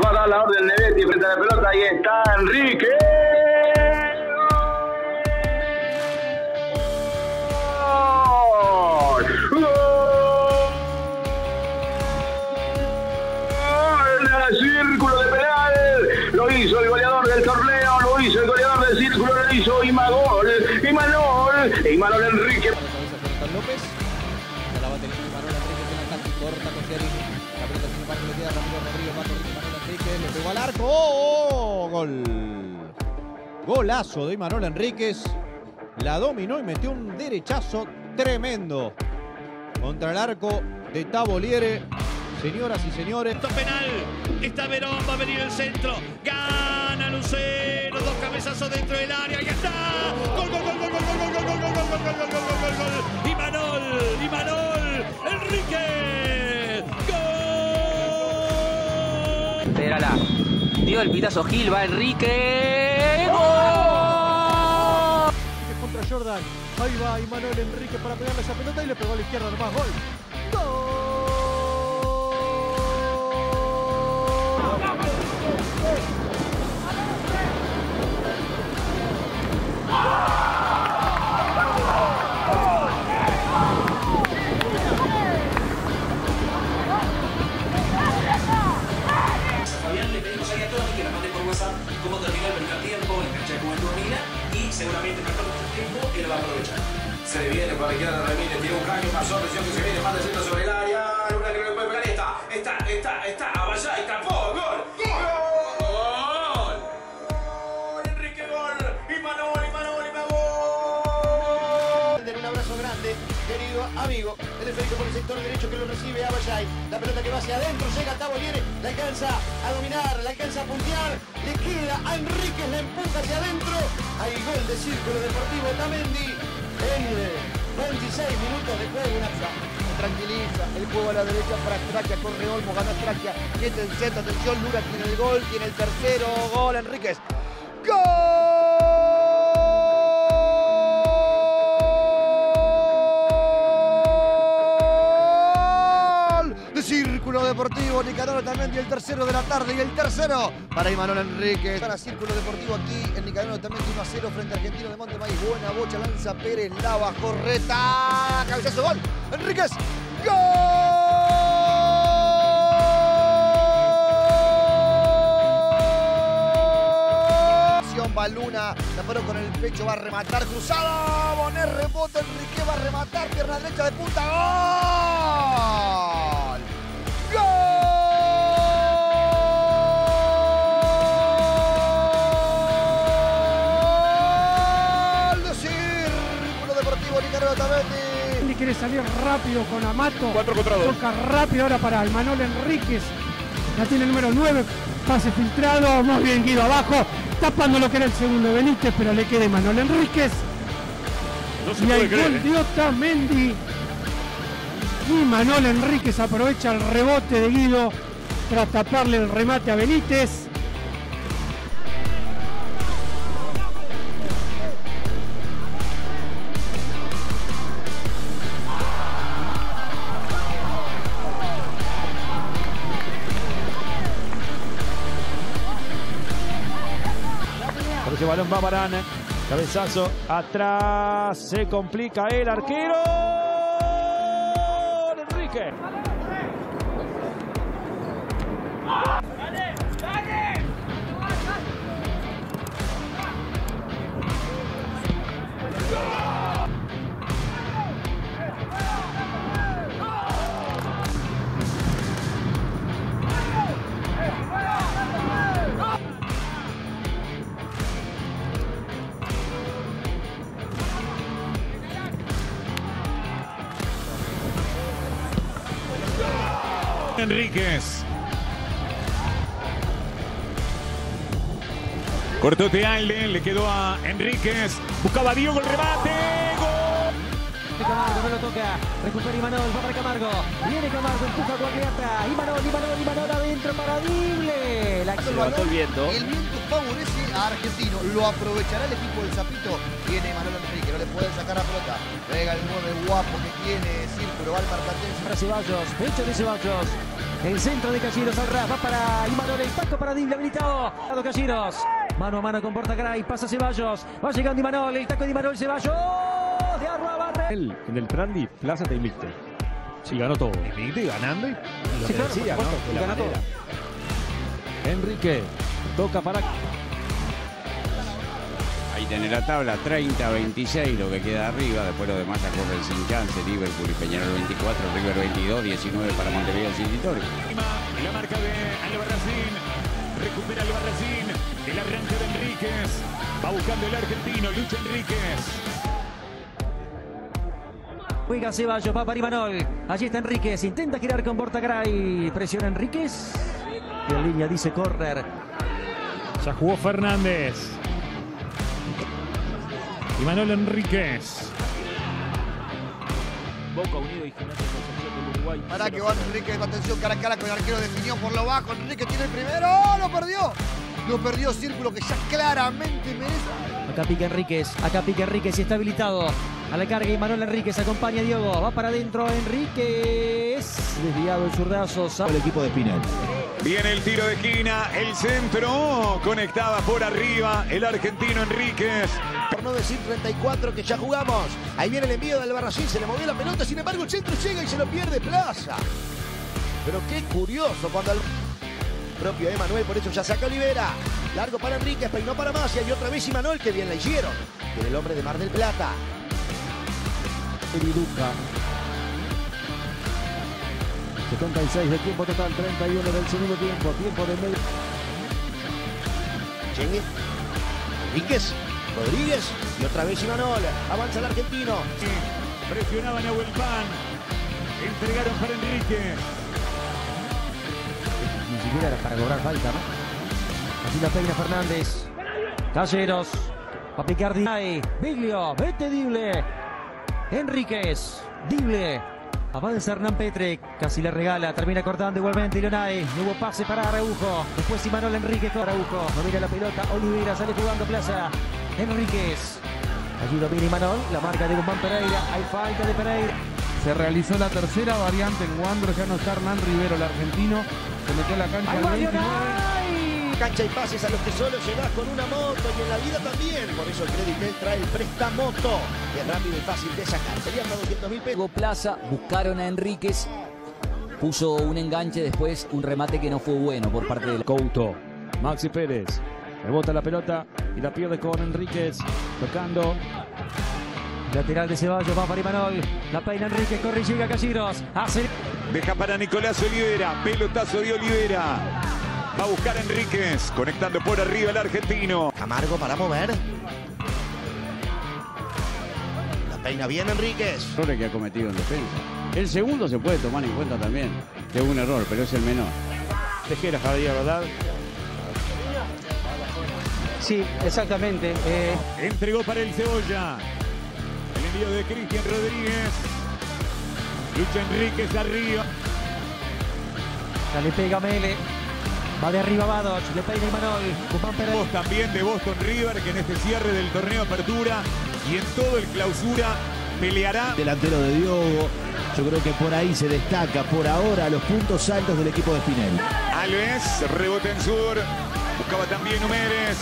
va a dar la orden de Betty frente a la pelota. Ahí está Enrique. Hizo el goleador del torneo, lo hizo el goleador del círculo, lo hizo Imagol. Imanol. Imanol Enrique. López. Ya Enrique Le pegó al arco. ¡Oh! Gol. Golazo de Imanol Enríquez. La dominó y metió un derechazo tremendo contra el arco de Taboliere. Señoras y señores. Esto penal. Está Verón, va a venir el centro. Gana Lucero. Dos cabezazos dentro del área. Ya está. Gol, gol, gol, gol, gol, gol, gol, gol, gol, gol, gol, gol, gol, gol, gol. Imanol, Imanol, Enrique. Gol. Dio el pitazo Gil, va Enrique. ¡Gol! contra Jordan. Ahí va Imanol Enrique para pegarle esa pelota y le pegó a la izquierda nomás. Gol. Fabián tiempo él va a aprovechar. Se viene por la izquierda de Ramírez, tiene un caño, pasó, atención que se viene, manda el centro sobre el área, una que no le puede pegar, está, está, está, está, Aballá y tapó, gol, gol, gol, Enrique gol, Imanol, Imanol, Imanol. Un abrazo grande, querido amigo. El efecto por el sector derecho que lo recibe Abayay. La pelota que va hacia adentro, llega a Taboliere, la alcanza a dominar, la alcanza a puntear. Le queda a Enríquez, la empuja hacia adentro. Hay gol de Círculo Deportivo Tamendi en eh, 26 minutos de juego. Una tranquiliza el juego a la derecha para Traquia, corre Olmo, gana Traquia, mete el centro, atención, Lura tiene el gol, tiene el tercero, gol Enríquez. ¡Gol! Círculo Deportivo, Nicanor y el tercero de la tarde y el tercero para Imanol Enríquez. Para Círculo Deportivo aquí en Nicanor también 1 a 0 frente a Argentino de Montemaíz. Buena bocha, lanza Pérez, la bajó Reta. Cabezazo, gol. Enríquez. ¡Gol! Baluna, la paró con el pecho, va a rematar cruzado. Bonet rebota, Enrique va a rematar, pierna derecha de punta. ¡Gol! Quiere salir rápido con Amato. 4 contra 2. Toca rápido ahora para Manuel Enríquez. La tiene el número 9. Pase filtrado. Muy bien Guido abajo. Tapando lo que era el segundo de Benítez, pero le queda Manuel Enríquez. No se Y creer. gol ¿eh? de Otamendi. Y Manuel Enríquez aprovecha el rebote de Guido tras taparle el remate a Benítez. Balón va Barán. Cabezazo atrás. Se complica el arquero. Enrique. Enríquez. Cortó Tealde, le quedó a Enríquez. Buscaba a Diego el remate. Camargo no lo toca. Recupera Imanol, va para Camargo. Viene Camargo, empuja a Guagliata. Imanol, Imanol, Imanol adentro para Dible. La el balón. El viento favorece a Argentino. Lo aprovechará el equipo del Zapito. Viene Manuel Enrique. No le puede sacar la pelota. Pega el 9 guapo que tiene Círculo. Va al marcatense para Ceballos, pecho de Ceballos. El centro de Calleros al ras, va para Imanol, el taco para Dible habilitado. Lado Calleros, mano a mano con Portagray, pasa Ceballos, va llegando Imanol, el taco de Imanol, Ceballos. De Arrua Él, en el Prandi, Plaza te invicto. Sí, ganó todo. Invicto y ganando. Y lo Sí, que claro, decía, ¿no? supuesto, De la gana todo. Enrique toca para Ahí tenés la tabla, 30-26 lo que queda arriba, después los demás corren sin chance, Liverpool y Peñarol 24, River 22, 19 para Montevideo City Torque. La marca de Albarracín. Recupera Albarracín. El arranque de Enríquez. Va buscando el argentino, Lucho Enríquez. Juega Ceballos, va para Imanol. Allí está Enríquez, intenta girar con Portagray. Presiona Enríquez. Y en línea dice correr. Ya jugó Fernández. Y Manuel Enríquez. Boca Unido y Gimnasia Concepción del Uruguay. Para que va Enrique, atención, cara a cara con el arquero definió por lo bajo. Enrique tiene el primero, ¡Oh, lo perdió. Lo perdió Círculo que ya claramente merece. Acá pica Enríquez, acá pica Enríquez y está habilitado. A la carga Imanol Enríquez acompaña a Diogo. Va para adentro Enríquez. Desviado el zurdazo. El equipo de Spinel. Viene el tiro de esquina, el centro. Conectaba por arriba el argentino Enríquez. Por no decir 34 que ya jugamos. Ahí viene el envío del Barracín, se le movió la pelota, sin embargo el centro llega y se lo pierde Plaza. Pero qué curioso cuando el propio Emanuel por eso ya saca Olivera. Largo para Enrique, peinó para Macia y otra vez Imanol que bien la hicieron. Viene el hombre de Mar del Plata. Eriduca. 76 de tiempo total, 31 del segundo tiempo, tiempo de medio. Chengue. Enríquez. Rodríguez y otra vez Imanol. Avanza el argentino. Presionaba Nahuel Pan. Entregaron para Enríquez. Ni siquiera era para cobrar falta, ¿no? Así la peina Fernández. Calleros. A picar. Biglio. Vete Dible. Enríquez. Dible. Avanza Hernán Petre. Casi le regala. Termina cortando igualmente Ilonay. No hubo pase para Araujo. Después Imanol Enríquez con Araujo. No mira la pelota. Olivera sale jugando Plaza. Enríquez. Allí domina Imanol. La marca de Guzmán Pereira. Hay falta de Pereira. Se realizó la tercera variante en Wander, ya no está Hernán Rivero, el argentino. Se metió a la cancha Cancha y pases a los que solo llegás con una moto y en la vida también. Por eso el Creditel trae el Prestamoto. Que es rápido y fácil de sacar. Serían 200 mil pesos. Luego Plaza, buscaron a Enríquez, puso un enganche después, un remate que no fue bueno por parte del Couto. Maxi Pérez. Rebota la pelota y la pierde con Enríquez. Tocando. Lateral de Ceballos, va para Imanol. La peina Enrique, corre y llega Calleros. Hace Deja para Nicolás Olivera. Pelotazo de Olivera. Va a buscar a Enríquez. Conectando por arriba el argentino. Camargo para mover. La peina bien Enríquez. Errores que ha cometido en defensa. El segundo se puede tomar en cuenta también, que es un error, pero es el menor. Tejera Javier, ¿verdad? Sí, exactamente. Eh, Entregó para el Cebolla. El envío de Cristian Rodríguez. Lucha Enríquez arriba. ya le pega Mele. Va de arriba Badoch, le peina Imanol. Guzmán Pereira. Voz también de Boston River que en este cierre del torneo Apertura y en todo el clausura peleará. Delantero de Diogo. Yo creo que por ahí se destaca por ahora los puntos altos del equipo de Spinel. Alves, rebote en sur. Buscaba también Humérez.